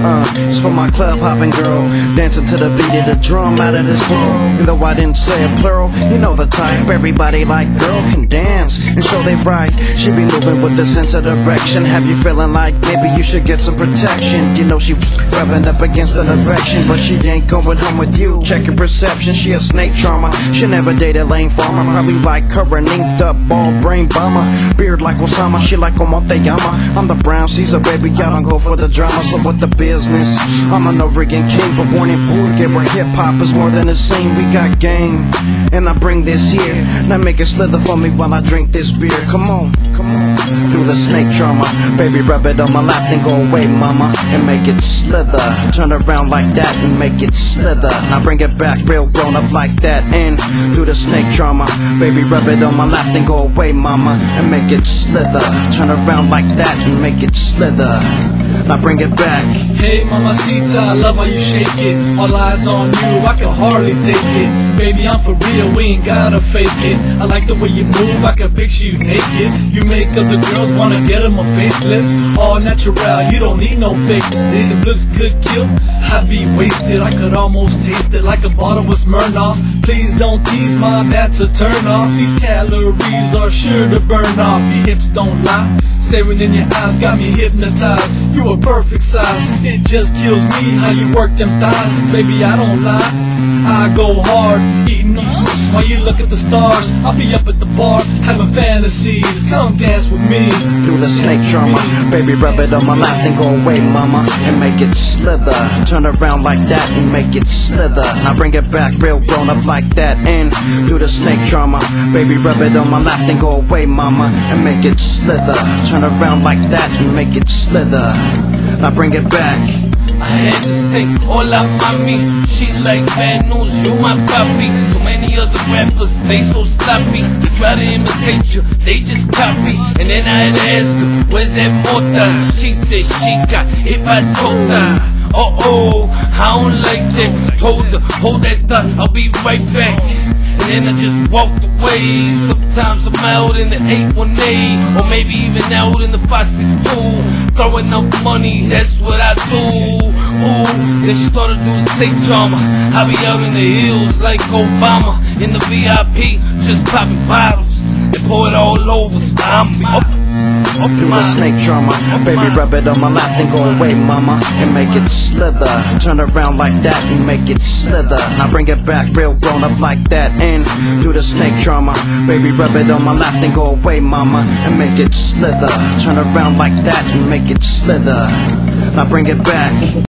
Uh, it's for my club hopping girl, dancing to the beat of the drum out of this world. And though I didn't say plural, you know the type. Everybody like girl can dance, and so they right. She be moving with a sense of direction. Have you feeling like maybe you should get some protection? You know she rubbing up against an erection, but she ain't going home with you. Check your perception, she a snake charmer. She never dated lane farmer. Probably like her an inked up bald brain bomber. Beard like Osama, she like Omonteyama. I'm the Brown Caesar baby, I don't go for the drama. So what the business? I'm an Oregon king, but born in Bourget, where hip hop is more than a scene. We got game, and I bring this here. Now make it slither for me while I drink this beer. Come on, come on. Do the snake charmer, baby, rub it on my lap, then go away, mama, and make it slither. Turn around like that and make it slither. Now bring it back real grown up like that, and do the snake charmer, baby, rub it on my lap, then go away, mama, and make it slither. Turn around like that and make it slither. Now bring it back. Hey mamacita, I love how you shake it. All eyes on you, I can hardly take it. Baby, I'm for real, we ain't gotta fake it. I like the way you move, I can picture you naked. You make other girls wanna get them a facelift. All natural, you don't need no fakes. This looks good, kill, I'd be wasted. I could almost taste it like a bottle of Smirnoff. Please don't tease my, that's a turn off. These calories are sure to burn off. Your hips don't lie. Staring in your eyes got me hypnotized. You a perfect size. It just kills me how you work them thighs. Baby, I don't lie. I go hard, eating while you look at the stars. I'll be up at the bar having fantasies. Come dance with me. Do the snake charmer, baby, rub it on my lap, then go away, mama, and make it slither. Turn around like that and make it slither. Now bring it back real grown up like that, and do the snake charmer, baby, rub it on my lap, then go away, mama, and make it slither. Turn around like that and make it slither. Now bring it back. I had to say, hola mami. She like bad news, you my puppy. So many other rappers, they so sloppy. They try to imitate you, they just copy. And then I had to ask her, where's that mota? She said she got hit by chota Uh oh, I don't like that. Told her, hold that thought, I'll be right back and I just walked away. Sometimes I'm out in the 818, or maybe even out in the 562. Throwing up money, that's what I do. Ooh, then she started doing state drama. I be out in the hills like Obama, in the VIP, just popping bottles. And pour it all over, so I'm. Do the snake charmer, baby, rub it on my lap, then go away, mama, and make it slither. Turn around like that and make it slither. Now bring it back real grown up like that, and do the snake charmer, baby, rub it on my lap, then go away, mama, and make it slither. Turn around like that and make it slither. Now bring it back.